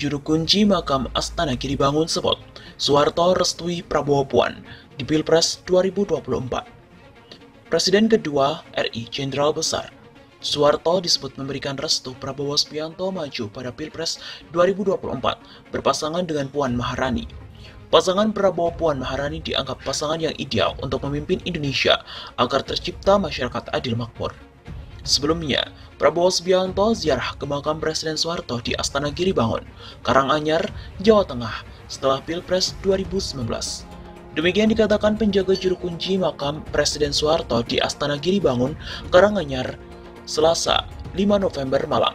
Juru kunci makam Astana Giri Bangun sebut, Soeharto restui Prabowo Puan di Pilpres 2024. Presiden kedua RI Jenderal Besar Soeharto disebut memberikan restu Prabowo Subianto maju pada Pilpres 2024 berpasangan dengan Puan Maharani. Pasangan Prabowo Puan Maharani dianggap pasangan yang ideal untuk memimpin Indonesia agar tercipta masyarakat adil makmur. Sebelumnya, Prabowo Subianto ziarah ke makam Presiden Soeharto di Astana Giri Bangun, Karanganyar, Jawa Tengah setelah Pilpres 2019. Demikian dikatakan penjaga juru kunci makam Presiden Soeharto di Astana Giri Bangun, Karanganyar, Selasa 5 November malam.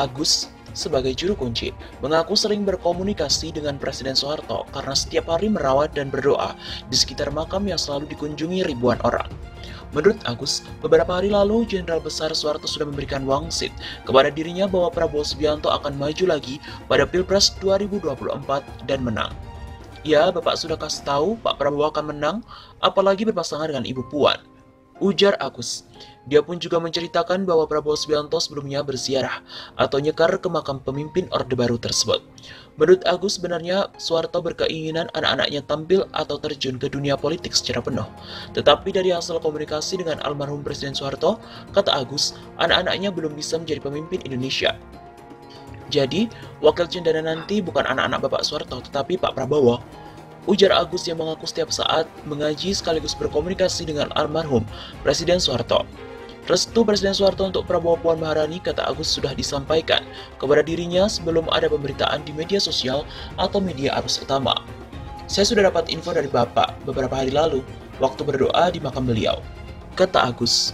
Agus sebagai juru kunci, mengaku sering berkomunikasi dengan Presiden Soeharto karena setiap hari merawat dan berdoa di sekitar makam yang selalu dikunjungi ribuan orang. Menurut Agus, beberapa hari lalu Jenderal Besar Soeharto sudah memberikan wangsit kepada dirinya bahwa Prabowo Subianto akan maju lagi pada Pilpres 2024 dan menang. Ya, Bapak sudah kasih tahu Pak Prabowo akan menang, apalagi berpasangan dengan Ibu Puan. Ujar Agus. Dia pun juga menceritakan bahwa Prabowo Subianto sebelumnya berziarah atau nyekar ke makam pemimpin Orde Baru tersebut. Menurut Agus, sebenarnya Soeharto berkeinginan anak-anaknya tampil atau terjun ke dunia politik secara penuh. Tetapi dari hasil komunikasi dengan almarhum Presiden Soeharto, kata Agus, anak-anaknya belum bisa menjadi pemimpin Indonesia. Jadi, wakil cendana nanti bukan anak-anak Bapak Soeharto, tetapi Pak Prabowo. Ujar Agus yang mengaku setiap saat mengaji sekaligus berkomunikasi dengan almarhum Presiden Soeharto. Restu Presiden Soeharto untuk Prabowo Puan Maharani kata Agus sudah disampaikan kepada dirinya sebelum ada pemberitaan di media sosial atau media arus utama. Saya sudah dapat info dari Bapak beberapa hari lalu waktu berdoa di makam beliau, kata Agus.